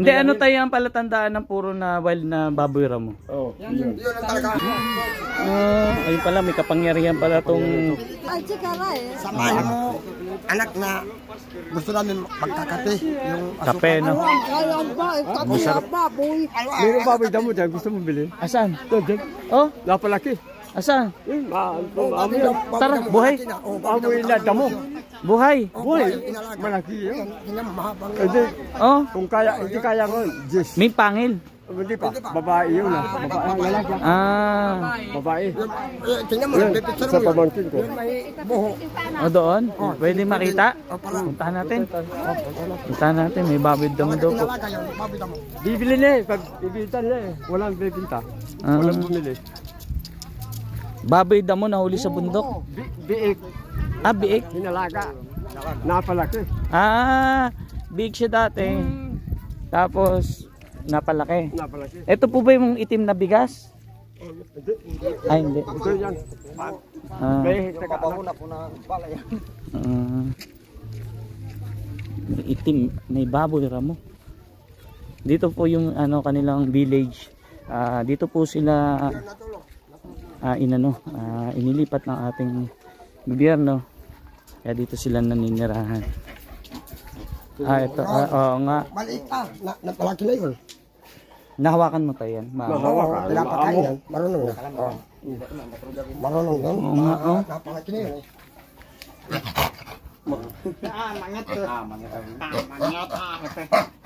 Hindi, ano tayo ang palatandaan ng puro na wild na baboy ramo? Oh, yun. Yun ang talaga. Ah, ayun pala, may kapangyarihan pala tong... Samahan mo, anak na gusto namin magkakape. Yung Kape, no? Masarap. Meron baboy damo dyan, gusto mo bilhin? Asan? Doon, dyan. Oh, Napalaki. asan? Ma- amoy, Tara, buhay. amoy na damo. Buhay. Buhay. Malaki yun. Mahabang. Hindi, Oh, kung kaya, hindi kaya ko, Diyos. may pangil. Hindi pa, babae yun ah. Babae, lalaki. Ah, Babae. Eh, tingnan mo, Yan, nagpipicture sa pamangkin ko. Buho. o doon? Pwede makita? Puntahan natin. Puntahan natin, may baboy damo daw po. Bibili na eh, pag ibinta na eh. Walang bibinta. Ah. Walang bumili. Baboy damo nahuli sa bundok. Bi- biik, Ah, biik. hinalaga. Napalaki. Ah, big siya dati. Tapos, napalaki. Napalaki. Ito po ba yung itim na bigas? Hindi, Ay, hindi. ito yan. Ah, May teka, ah. may itim, may baboy ramo. Dito po yung ano kanilang village. Ah, dito po sila ah, inano, ah, inilipat ng ating gobyerno. Kaya dito sila naninirahan. Ah, ito. Ah, oo nga. Maliit pa, na, napalaki na yun. Nahawakan mo tayo yan. Ka. Pinapakain yan, marunong na. Oh. Marunong yun. Oo nga, oh. Napalaki na yun.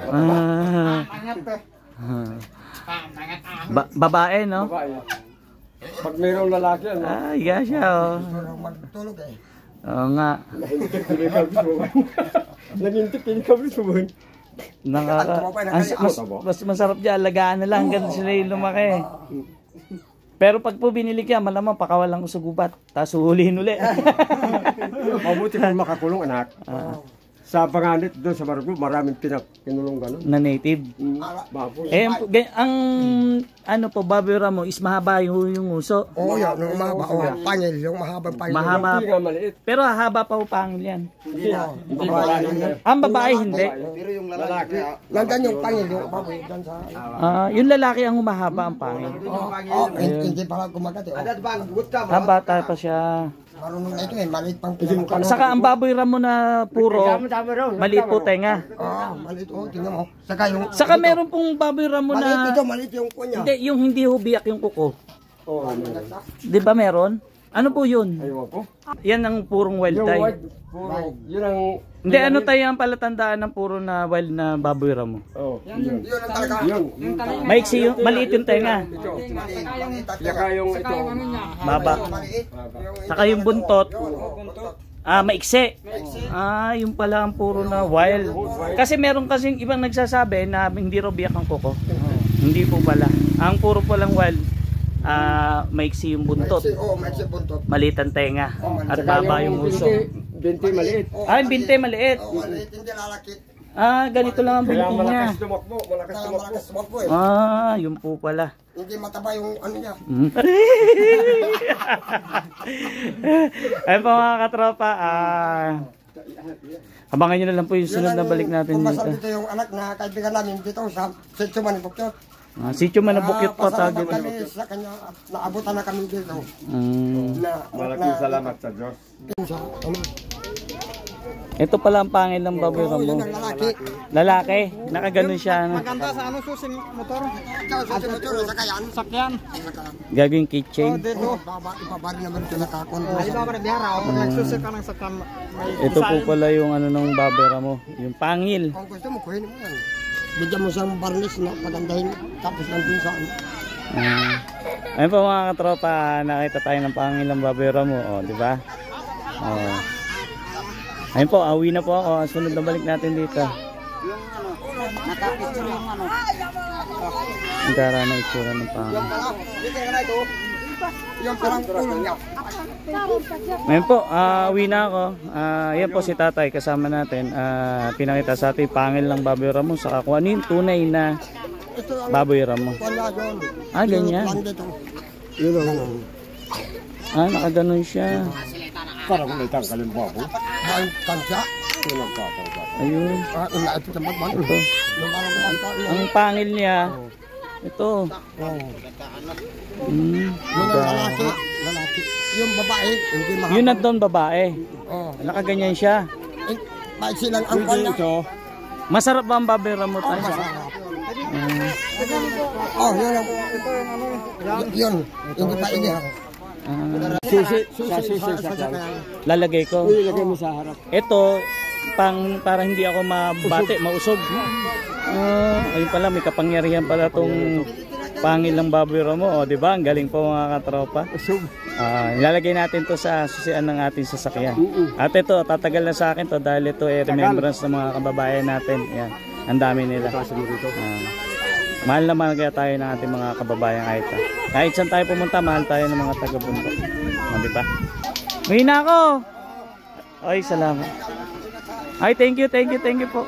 Ah. Ah. Ba- babae, no? Babae. Pag mayroong lalaki, ano? Ay, ga siya, oh. Magtulog eh. Oo nga. Nagintik, kinikabis mo. Nakaka... Ang, mas, mas masarap dyan, alagaan na lang hanggang sila yung lumaki. Pero pag po binili ka, malamang pakawalan ko sa gubat. Tapos huhulihin uli. Mabuti kung makakulong anak. Sa panganit doon sa Bargo, maraming pinak kinulong gano'n. na native. Baboy. Eh, ang, ang ano po, baboy mo is mahaba yung, yung uso. Oo, yun, yung mahaba. Oh, pangil, yung mahabang pangil. Mahaba. Hindi nga maliit. Pero haba pa upang yan. Hindi na. Babae yan. Ang babae hindi. Lalaki. Nandyan yung pangil, yung baboy. Dyan sa... Ah, yung lalaki ang humahaba ang pangil. Oh, hindi, hindi pala kumagat eh. Oh. Ah, bata pa siya. Marunong na ito eh, maliit pang pinamukha. Saka ang baboy ramo na puro, maliit po tenga. Oo, maliit. Oh, tingnan mo. Saka yung... Saka meron pong baboy ramo Maliit ito, na, maliit yung kunya. hindi, yung hindi hubiyak yung kuko. Oo, ano. Di ba meron? Ano po yun? Aywan ko. Yan ang purong wild Yung tie. white, puro, yun ang... Hindi, ano tayo ang palatandaan ng puro na wild na baboy ramo? Oh, yun. Yun ang talaga. Yun. Maiksi yung, maliit yung tenga. Ito. Saka yung ito. Baba. maliit. Saka yung buntot. Ah, maiksi. Ah, yung pala ang puro na wild. Kasi meron kasing ibang nagsasabi na hindi raw biyak ang kuko. Hindi po pala. Ang puro palang wild, ah, maiksi yung buntot. Oo, maliit buntot. Maliit ang tenga. At baba yung uso. Binti maliit. Ah, yung binte maliit. Oo, maliit, hindi lalaki. Ah, ganito lang ang binti niya. malakas tumakbo, malakas Kaya tumakbo. malakas sumakbo eh. Ah, yun po pala. Hindi mataba yung ano niya. Mm. Ayun po mga katropa, ah, abangan nyo na lang po yung sunod na balik natin Kung dito. masal dito yung anak na kaibigan namin dito sa Sitio Manibukyot. Ah, sityo Manabukyot po tawag dito. kami sa kanya naabutan na kami dito. Mm. Na, Malaking salamat sa Diyos. Sa, ano, Ito pala ang pangil ng baboy Oo, mo. lalaki. Lalaki, nakaganon siya. ano. Maganda sa ano susing motor. Sa motor, sa kayan. Sakyan. Gagawing keychain. Dito. Baba, ibabali naman ito nakakon. Ay ba pa bihara o pag nagsusi ka ng sakyan Ito po pala yung ano ng baboy mo. Yung pangil. Kung gusto mo, kuhin mo yan. Bigyan mo siyang barnis na pagandahin. Tapos nandun sa ano. Ah. ayun po mga katropa, nakita tayo ng pangil ng baboy mo. O, di ba? Oh. Ayun po, awi na po ako. Sunod na balik natin dito. Ang gara na itsura ng pangil. Yung parang ulo niya. Ngayon po, uwi na ako. Ah, yan po si tatay kasama natin. Ah, pinakita sa atin pangil ng baboy ramo sa kung ano yung tunay na baboy ramo. Ah, ganyan. Yung. Yun ang ano. Ah, nakaganon siya. Parang may tangkalin ba ako? Ang tansya. Yung. Ayun. Ah, ito. Ito. Yung. Ang pangil niya. Ito. Oh. Mm. Yung ang lalaki, lalaki. Yung babae, hindi mahaba. Yun na doon babae. Oh. Nakaganyan siya. Eh, Bakit silang ang kanya? ito. Masarap ba ang baboy ramot? Oh, masarap. Mm. Oh, yun yun, hindi pa ini. Ah, sa- kan. sa- lalagay ko. Uy, lagay mo sa harap. Ito, pang para hindi ako mabate, mausog. Ah, ayun pala, may kapangyarihan pala tong pangil ng baboy ramo. O, di ba? Ang galing po mga katropa. Usog. Ah, ilalagay natin to sa susian ng ating sasakyan. At ito, tatagal na sa akin to dahil ito ay remembrance ng mga kababayan natin. Yan. Ang dami nila. Mo dito. Ah, mahal kaya tayo ng ating mga kababayan Aita. Kahit saan tayo pumunta, mahal tayo ng mga taga-bundok. O, di ba? May na ako! Ay, salamat. Ay, thank you, thank you, thank you po.